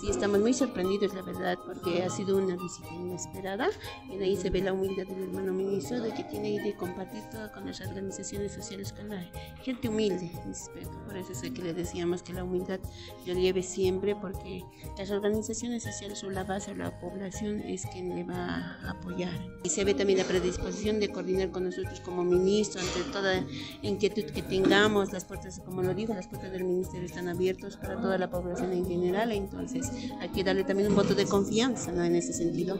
Sí, estamos muy sorprendidos, la verdad, porque ha sido una visita inesperada y de ahí se ve la humildad del hermano ministro de que tiene de compartir todo con las organizaciones sociales, con la gente humilde. Por eso es que le decíamos que la humildad yo lleve siempre, porque las organizaciones sociales son la base, la población es quien le va a apoyar. Y se ve también la predisposición de coordinar con nosotros como ministro ante toda inquietud que tengamos. Las puertas, como lo dijo, las puertas del ministerio están abiertas para toda la población en general, hay que darle también un voto de confianza ¿no? en ese sentido.